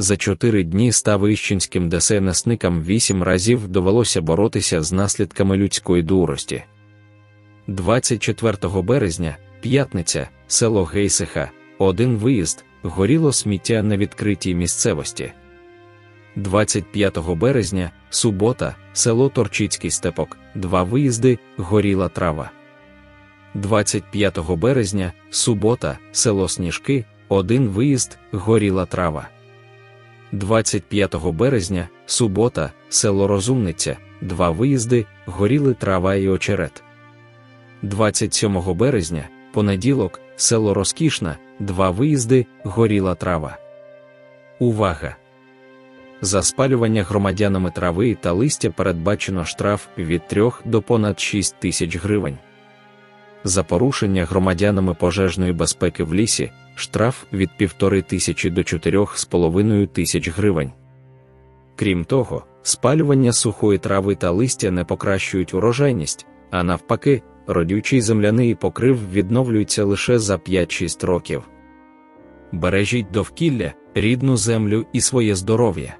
За чотири дні ставищенським ДСНСникам вісім разів довелося боротися з наслідками людської дурості. 24 березня, п'ятниця, село Гейсиха, один виїзд, горіло сміття на відкритій місцевості. 25 березня, субота, село Торчицький степок, два виїзди, горіла трава. 25 березня, субота, село Сніжки, один виїзд, горіла трава. 25 березня, субота, село Розумниця, два виїзди, горіли трава і очерет. 27 березня, понеділок, село Розкішна, два виїзди, горіла трава. Увага! За спалювання громадянами трави та листя передбачено штраф від 3 до понад 6 тисяч гривень. За порушення громадянами пожежної безпеки в лісі штраф від 1,5 тисячі до 4,5 тисяч гривень. Крім того, спалювання сухої трави та листя не покращують урожайність, а навпаки, родючий земляний покрив відновлюється лише за 5-6 років. Бережіть довкілля, рідну землю і своє здоров'я.